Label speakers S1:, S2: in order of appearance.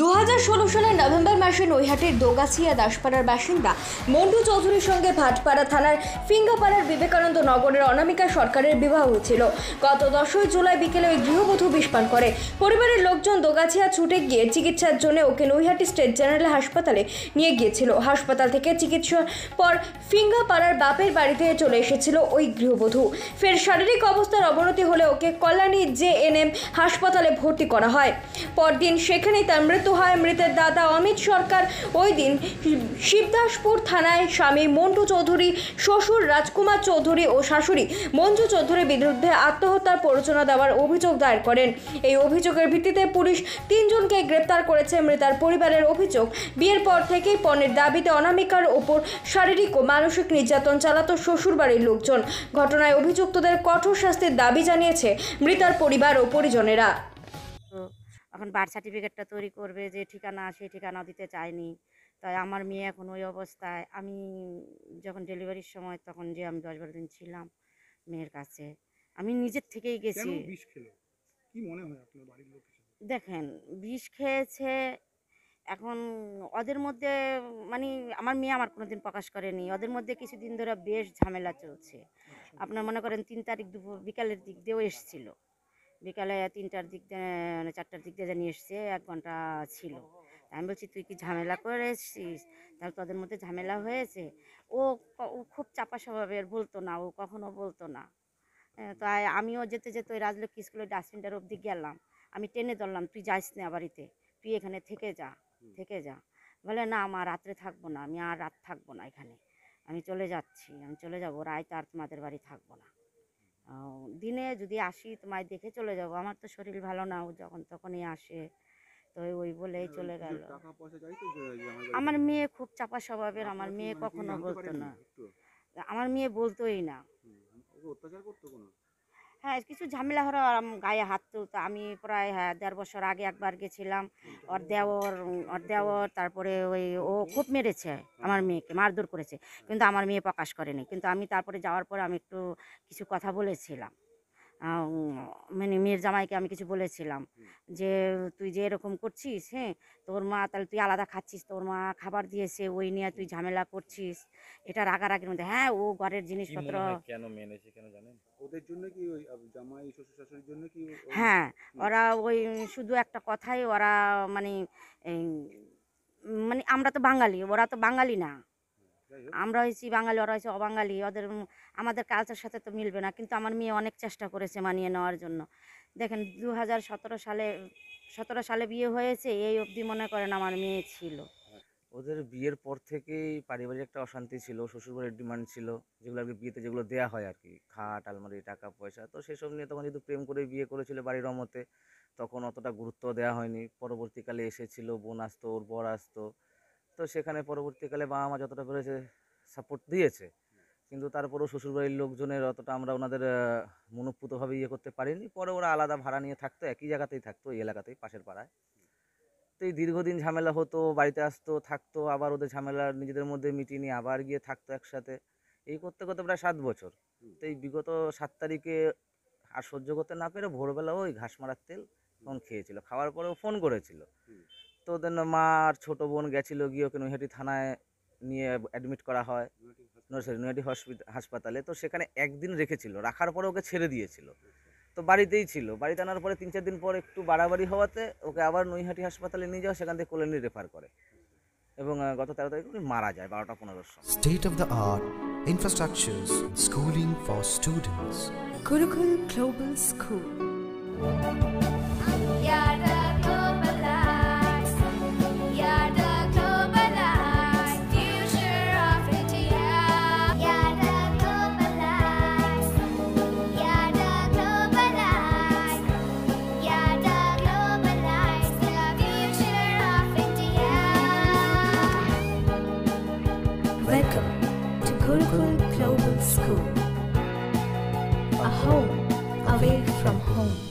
S1: দু হাজার ষোলো সালের নভেম্বর মাসে নৈহাটির দোগাছিয়া দাসপাড়ার বাসিন্দা মন্টু চৌধুরীর সঙ্গে ভাটপাড়া থানার ফিঙ্গাপাড়ার বিবেকানন্দ নগরের অনামিকা সরকারের বিবাহ হয়েছিল। গত দশই জুলাই বিকেলে ওই গৃহবধূ বিষপান করে। পরিবারের লোকজন দোগাছিয়া ছুটে গিয়ে চিকিৎসার জন্য ওকে নৈহাটি স্টেট জেনারেল হাসপাতালে নিয়ে গিয়েছিল। হাসপাতাল থেকে চিকিৎসার পর ফিঙ্গাপাড়ার বাপের বাড়িতে চলে এসেছিল ওই গৃহবধূ। ফের শারীরিক অবস্থার অবনতি হলে ওকে কল্যাণী জে হাসপাতালে ভর্তি করা হয়। পরদিন সেখানেই তার মৃত্যু হয় মৃতের দাদা অমিত সরকার। ওই দিন শিবদাসপুর থানায় স্বামী মন্টু চৌধুরী, শ্বশুর রাজকুমার চৌধুরী ও শাশুড়ি মঞ্জু চৌধুরীর বিরুদ্ধে আত্মহত্যার প্ররোচনা দেওয়ার অভিযোগ দায়ের করেন। এই অভিযোগের ভিত্তিতে পুলিশ তিনজনকে গ্রেপ্তার করেছে মৃতার পরিবারের অভিযোগ। বিয়ের পর থেকেই পণের দাবিতে অনামিকার ওপর শারীরিক ও মানসিক নির্যাতন চালাতো শ্বশুরবাড়ির লোকজন। ঘটনায় অভিযুক্তদের কঠোর শাস্তির দাবি জানিয়েছে মৃতার পরিবার ও পরিজনেরা।
S2: এখন বার্থ সার্টিফিকেটটা তৈরি করবে যে ঠিকানা সেই ঠিকানা দিতে চায়নি। তাই আমার মেয়ে এখন ওই অবস্থায়। আমি যখন ডেলিভারির সময় তখন যে আমি দশ বারো দিন ছিলাম মেয়ের কাছে আমি নিজের থেকেই গেছি।
S3: কি মনে হয় আপনার বাড়ির লোক
S2: দেখেন বিষ খেয়েছে এখন ওদের মধ্যে মানে আমার মেয়ে আমার কোনোদিন প্রকাশ করেনি। ওদের মধ্যে কিছুদিন ধরে বেশ ঝামেলা চলছে। আপনার মনে করেন তিন তারিখ দুপুর বিকালের দিক দিয়েও এসেছিল। বিকালে তিনটার দিক দিয়ে মানে চারটার দিক দিয়ে জানিয়ে এসছে এক ঘণ্টা ছিল। আমি বলছি তুই কি ঝামেলা করে এসছিস তাহলে তোদের মধ্যে ঝামেলা হয়েছে? ও ও খুব চাপা স্বভাবের বলতো না ও কখনো বলতো না। তাই আমিও যেতে যেতে ওই রাজলক্ষ্মী স্কুলের ডাস্টবিনটার অবধি গেলাম। আমি টেনে ধরলাম তুই যাইস না বাড়িতে তুই এখানে থেকে যা থেকে যা। বলে না আমার রাত্রে থাকব না আমি আর রাত থাকব না এখানে। আমি চলে যাচ্ছি আমি চলে যাব রাত আর তোমাদের বাড়ি থাকব না। দিনে যদি আসি তোমায় দেখে চলে যাব। আমার তো শরীর ভালো না ও যখন তখনই আসে। তো ওই বলেই চলে গেল।
S3: আমার
S2: মেয়ে খুব চাপা স্বভাবের আমার মেয়ে কখনো বলতো না। আমার মেয়ে বলতোই না। হ্যাঁ কিছু ঝামেলা হলো গায়ে হাত তুলতো। আমি প্রায় হ্যাঁ দেড় বছর আগে একবার গেছিলাম। ওর দেওর ওর দেওর তারপরে ওই ও খুব মেরেছে আমার মেয়েকে মারধর করেছে। কিন্তু আমার মেয়ে প্রকাশ করেনি। কিন্তু আমি তারপরে যাওয়ার পরে আমি একটু কিছু কথা বলেছিলাম। মানে মেয়ের জামাইকে আমি কিছু বলেছিলাম যে তুই যে এরকম করছিস হ্যাঁ? তোর মা তাহলে তুই আলাদা খাচ্ছিস তোর মা খাবার দিয়েছে ওই নিয়ে তুই ঝামেলা করছিস। এটা রাগারাগির মধ্যে। হ্যাঁ ও ঘরের জিনিসপত্র
S4: কেন মেনেছে কেন জানেন?
S3: ওদের জন্য কি ওই জামাই শ্বশুর শাশুড়ির জন্য কি
S2: হ্যাঁ ওরা ওই শুধু একটা কথাই ওরা মানে এই, মানে আমরা তো বাঙালি ওরা তো বাঙালি না। আমরা হয়েছি বাঙালি, ওরা হয়েছে অবাঙালি, ওদের আমাদের কালচার সাথে তো মিলবে না, কিন্তু আমার মেয়ে অনেক চেষ্টা করেছে মানিয়ে নেওয়ার জন্য। দেখেন দু হাজার সতেরো সালে সতেরো সালে বিয়ে হয়েছে, এই অবধি মনে করেন আমার মেয়ে ছিল।
S4: ওদের বিয়ের পর থেকেই পারিবারিক একটা অশান্তি ছিল, শ্বশুরবাড়ির ডিমান্ড ছিল, যেগুলো আর কি বিয়েতে যেগুলো দেওয়া হয় আর কি। খাট, আলমারি, টাকা, পয়সা, তো সেসব নিয়ে তখন যেহেতু প্রেম করে বিয়ে করেছিল বাড়ির অমতে তখন অতটা গুরুত্ব দেওয়া হয়নি। পরবর্তীকালে এসেছিল, বোন আসতো, ওর বর আসতো তো সেখানে পরবর্তীকালে বাবা মা যতটা পেরেছে সাপোর্ট দিয়েছে। কিন্তু তারপরেও শ্বশুরবাড়ির লোকজনের অতটা আমরা ওনাদের মনোপুতভাবে ইয়ে করতে পারিনি। পরে ওরা আলাদা ভাড়া নিয়ে থাকতো, একই জায়গাতেই থাকতো, এই এলাকাতেই, পাশের পাড়ায়। তো এই দীর্ঘদিন ঝামেলা হতো, বাড়িতে আসতো, থাকতো, আবার ওদের ঝামেলা নিজেদের মধ্যে মিটিয়ে নিয়ে আবার গিয়ে থাকতো একসাথে। এই করতে করতে প্রায় সাত বছর। তো এই বিগত সাত তারিখে আর সহ্য করতে না পেরে ভোরবেলা ওই ঘাস মারার তেল তখন খেয়েছিল। খাওয়ার পরেও ফোন করেছিল। তো ওদের না মা আর ছোটো বোন গেছিল গিয়ে ওকে নৈহাটি থানায় নিয়ে অ্যাডমিট করা হয়। সরি নৈহাটি হসপিটাল হাসপাতালে। তো সেখানে একদিন রেখেছিল রাখার পরে ওকে ছেড়ে দিয়েছিল। তো বাড়িতেই ছিল। বাড়িতে আনার পরে তিন চার দিন পর একটু বাড়াবাড়ি হওয়াতে ওকে আবার নৈহাটি হাসপাতালে নিয়ে যাওয়া সেখান থেকে কোলেনি রেফার করে। এবং গত তেরো তারিখ উনি মারা যায় বারোটা পনেরোর সময়।
S5: Of the art infrastructures, schooling for students.
S6: Gurukul Global School.
S7: Yada Welcome to Gurukul Global School, a home away from home.